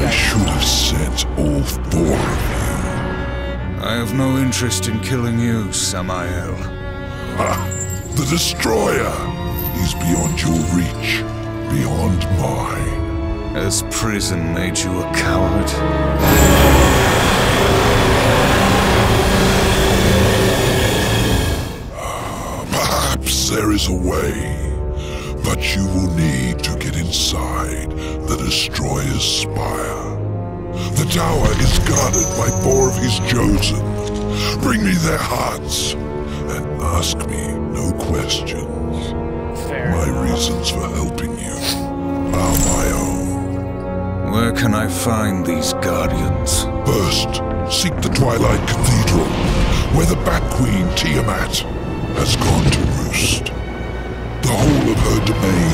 I They should have sent all four of you. I have no interest in killing you, Samael. Ha! The Destroyer! He's beyond your reach, beyond mine. Has prison made you a coward? Ah, perhaps there is a way, but you will need to get inside the Destroyer's spire. The tower is guarded by four of his chosen. Bring me their hearts and ask me no questions. Fair. My reasons for helping you are my own. Where can I find these guardians? First, seek the Twilight Cathedral, where the Bat Queen Tiamat has gone to roost. The whole of her domain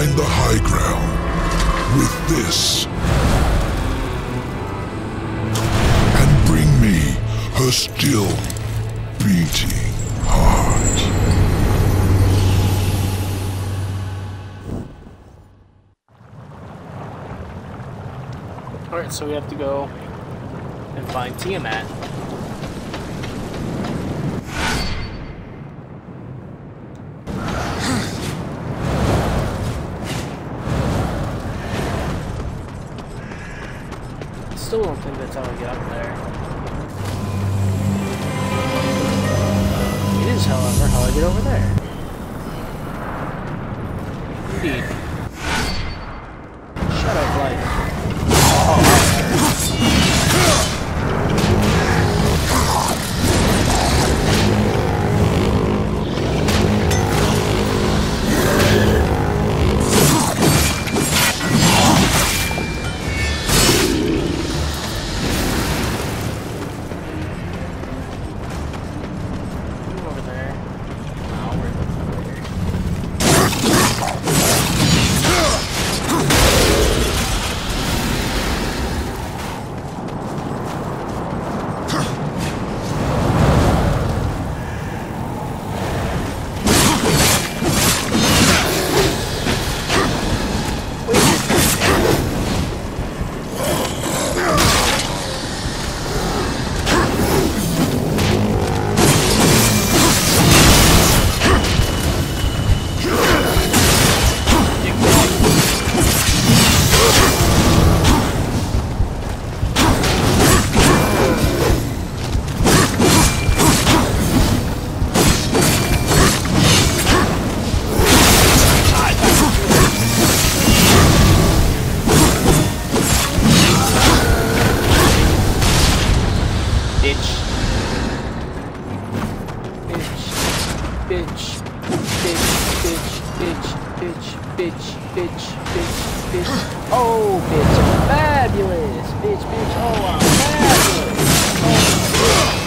Find the high ground with this. And bring me her still beating heart. Alright, so we have to go and find Tiamat. How I get up there. It is, however, how I get over there. Bitch. Bitch. Bitch. Bitch. Bitch. Oh, bitch. I'm fabulous. Bitch. Bitch. Oh, I'm fabulous. Oh,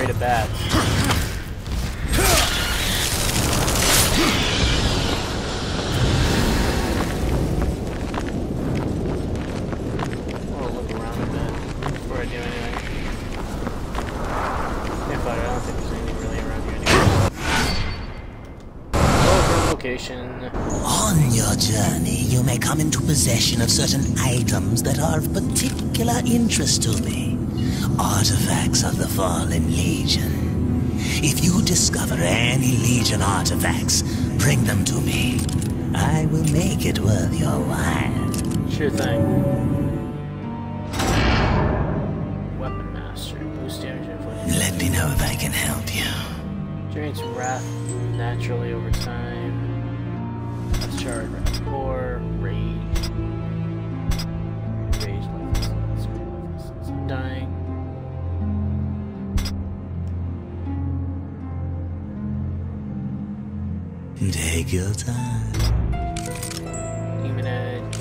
afraid of bats. I'll look around a bit before I do anything. If I, I don't think there's anything really around here anymore. Oh, location. On your journey, you may come into possession of certain items that are of particular interest to me. Artifacts of the Fallen Legion. If you discover any Legion artifacts, bring them to me. I will make it worth your while. Sure thing. Weapon Master. Boost damage infliction. Let me know if I can help you. Generates wrath naturally over time. Charge, wrath, core, rage. Rage, lifeless, lifeless, Take your time. Demon Edge.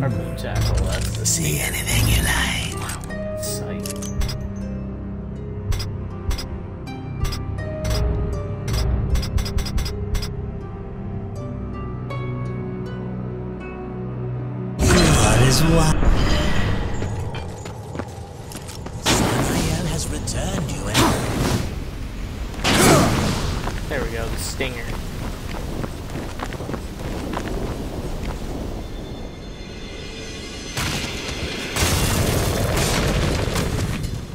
Harpoon Tackle, that's the See anything you like. sight. What is what? Stinger.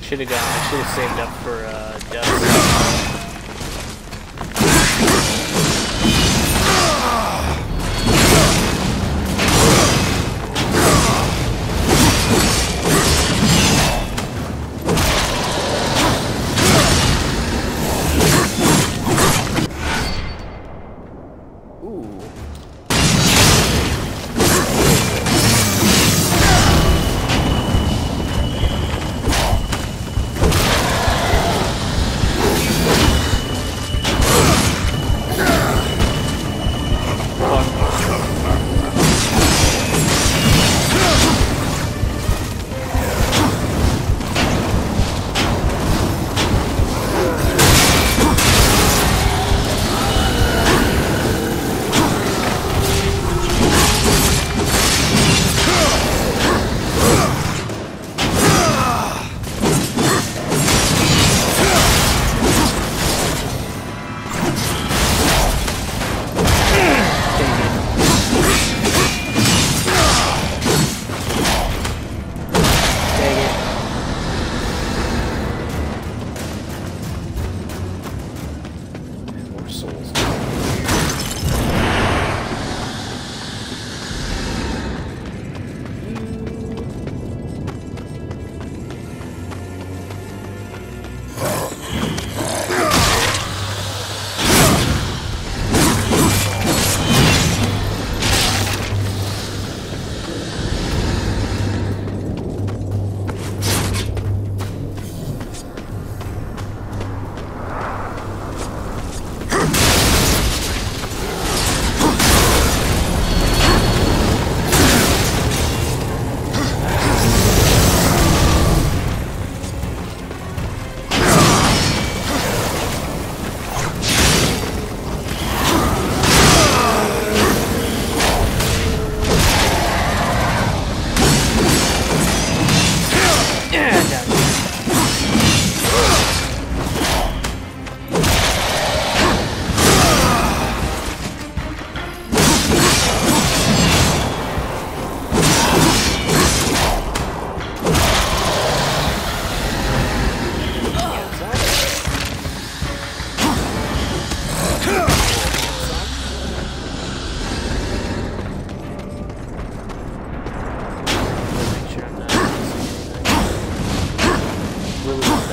Should have gone. I should have saved up for uh, dust.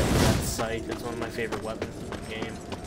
That scythe. It's one of my favorite weapons in the game.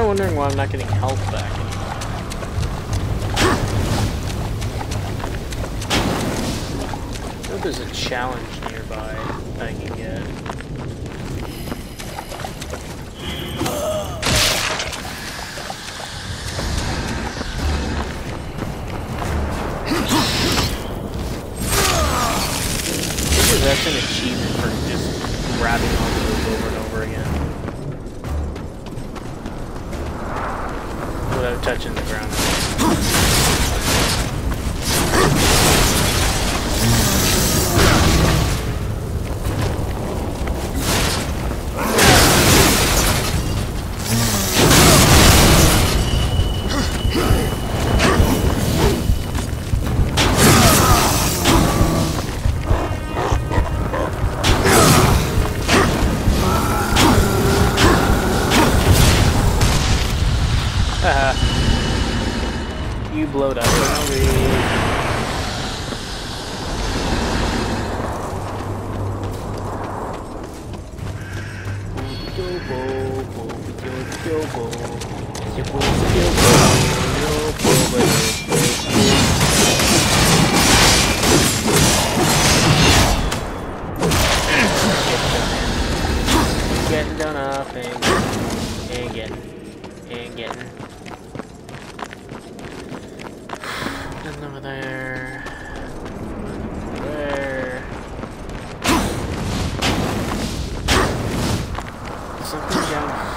Kinda wondering why I'm not getting health back there's a challenge nearby I can get. I think that's an achievement for just grabbing onto Touching the ground. Haha. you blowed up. Getting done and and getting and getting. nothing over there. There. Something down